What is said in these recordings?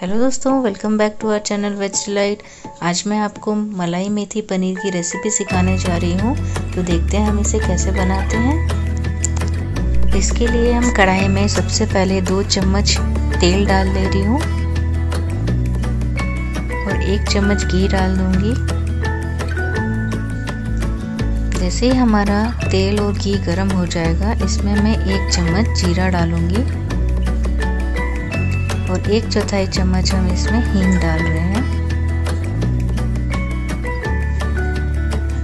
Hello दोस्तों welcome back to our channel veg delight आज मैं आपको मलाई मेथी पनीर की रेसिपी सिखाने जा रही हूँ। तो देखते हैं हम इसे कैसे बनाते हैं। इसके लिए हम कढ़ाई में सबसे पहले दो चम्मच तेल डाल दे रही हूँ। और एक चम्मच घी डाल दूँगी। जैसे ही हमारा तेल और घी गर्म हो जाएगा, इसमें मैं एक चम्मच जीरा डालूँगी। एक चौथाई चम्मच हम इसमें हींग डाल रहे हैं।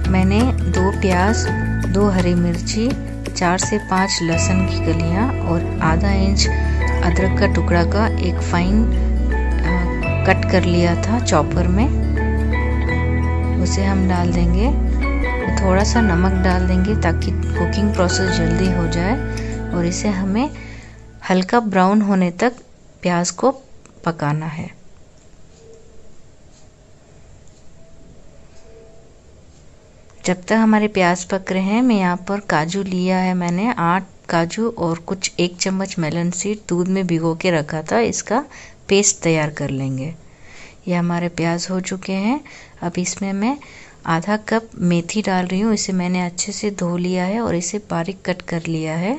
मैंने दो प्याज, दो हरी मिर्ची, चार से पाँच लहसुन की गलियाँ और आधा इंच अदरक का टुकड़ा का एक फाइन कट कर लिया था चॉपर में। उसे हम डाल देंगे। थोड़ा सा नमक डाल देंगे ताकि कुकिंग प्रोसेस जल्दी हो जाए और इसे हमें हल्का ब्राउन होने तक प्याज को पकाना है। जब तक हमारे प्याज पक रहे हैं, मैं यहाँ पर काजू लिया है मैंने, आठ काजू और कुछ एक चम्मच मेलन सीड दूध में भिगो के रखा था, इसका पेस्ट तैयार कर लेंगे। ये हमारे प्याज हो चुके हैं। अब इसमें मैं आधा कप मेथी डाल रही हूँ, इसे मैंने अच्छे से धो लिया है और इसे बारीक कट कर लिया है।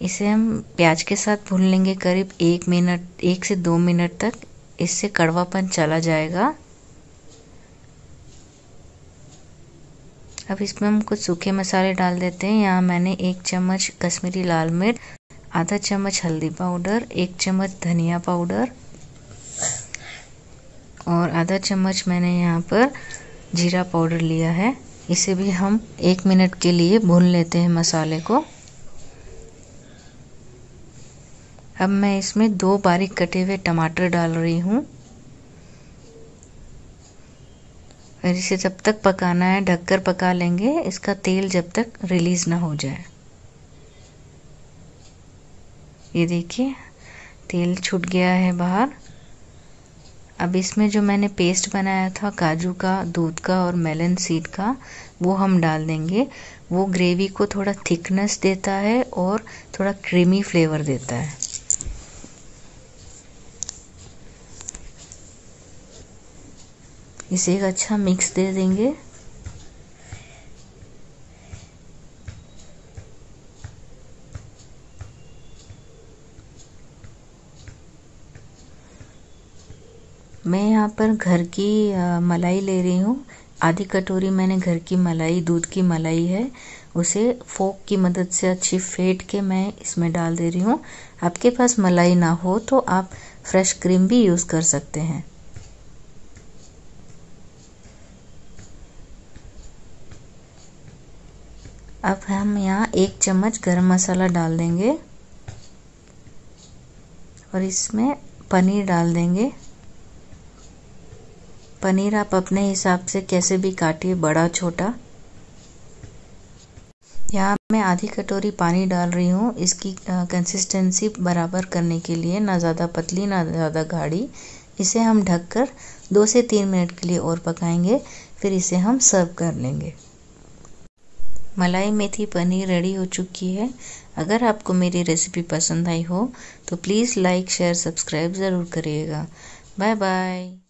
इसे हम प्याज के साथ भून लेंगे करीब एक मिनट, एक से दो मिनट तक। इससे कड़वापन चला जाएगा। अब इसमें हम कुछ सूखे मसाले डाल देते हैं। यहाँ मैंने एक चम्मच कश्मीरी लाल मिर्च, आधा चम्मच हल्दी पाउडर, एक चम्मच धनिया पाउडर और आधा चम्मच मैंने यहाँ पर जीरा पाउडर लिया है। इसे भी हम एक मिनट के लिए भून लेते हैं मसाले को। अब मैं इसमें दो बारीक कटे हुए टमाटर डाल रही हूँ। और इसे जब तक पकाना है, ढककर पका लेंगे, इसका तेल जब तक रिलीज़ ना हो जाए। ये देखिए, तेल छूट गया है बाहर। अब इसमें जो मैंने पेस्ट बनाया था, काजू का, दूध का और मेलन सीड का, वो हम डाल देंगे। वो ग्रेवी को थोड़ा थिकनेस देता है और थोड़ा क्रीमी फ्लेवर देता है। इसे एक अच्छा मिक्स दे देंगे। मैं यहाँ पर घर की मलाई ले रही हूँ। आधी कटोरी मैंने घर की मलाई, दूध की मलाई है। उसे फोक की मदद से अच्छी फेंट के मैं इसमें डाल दे रही हूँ। आपके पास मलाई ना हो तो आप फ्रेश क्रीम भी यूज़ कर सकते हैं। अब हम यहाँ एक चम्मच गरम मसाला डाल देंगे। और इसमें पनीर डाल देंगे। पनीर आप अपने हिसाब से कैसे भी काटिए, बड़ा, छोटा। यहाँ मैं आधी कटोरी पानी डाल रही हूँ। इसकी कंसिस्टेंसी बराबर करने के लिए, ना ज़्यादा पतली, ना ज़्यादा गाढ़ी। इसे हम ढककर दो से तीन मिनट के लिए और पकाएँगे। फिर इसे हम सर्व कर लेंगे। मलाई मेथी पनीर रेडी हो चुकी है। अगर आपको मेरी रेसिपी पसंद आई हो तो प्लीज़ लाइक शेयर सब्सक्राइब ज़रूर करिएगा। Bye bye